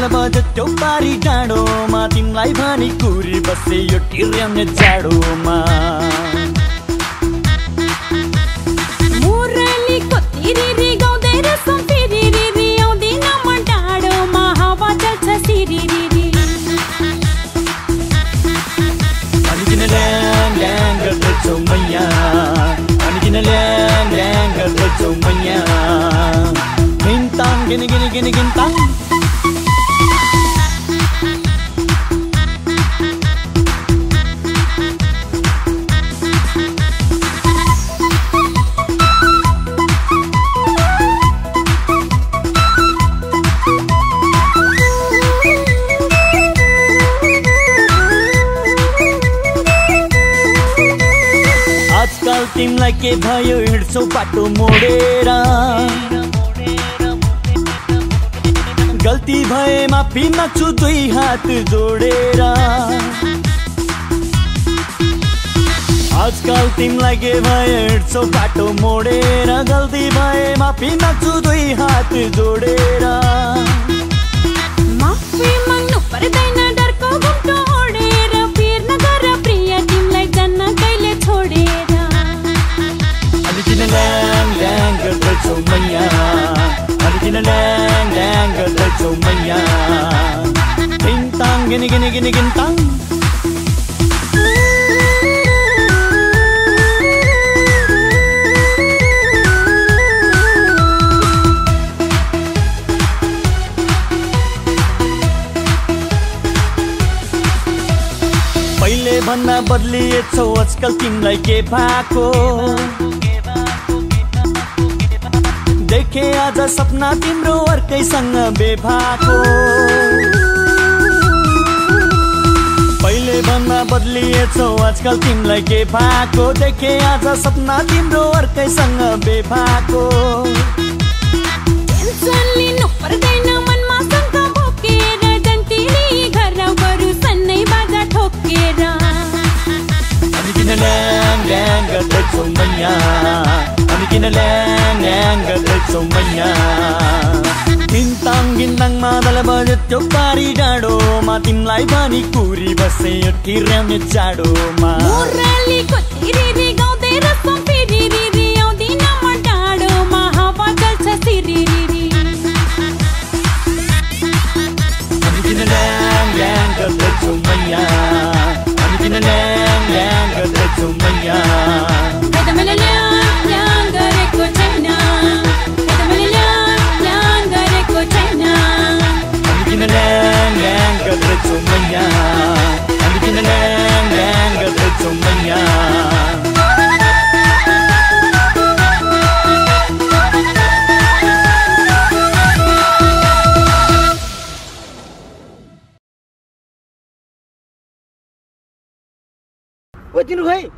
चौपारी डाँडोमा तिमीलाई भनी कुरी बसे यो टिर्याउने जाडोमा मुरलीको तिरिरी गाउँदै रेसम फिरिरी आजकल तिमीलाई के भयो हिँड्छौ बाटो मोडेर गल्ती भए माफी माग्छु दुई हात जोडेर आजकल तिमीलाई के भयो हिँड्छौ बाटो मोडेर गल्ती भए माफी माग्छु दुई हात जोडेर माफी माग्नु पर्दैन ल्याङ गर्दछौ मैया गिन्ताङ गिनी गिनी गिनी गिन्ताङ पहिले भन्दा बदलिएछौ आजकल तिमीलाई के भएको देखे आज सपना तिम्रो अर्कैसँग बेभाको। पहिले भन्दा बदलिएछौ आजकल तिमीलाई के भएको? देखे आज सपना तिम्रो अर्कैसँग बेभाको। अनि किन ल्याङ ल्याङ गर्दैछौ मैया गिन्ताङ गिन्ताङमा दल बज्यो त्यो पारी डाँडोमा तिमीलाई कुरी बसे यो रसम mình Ôi tin được hay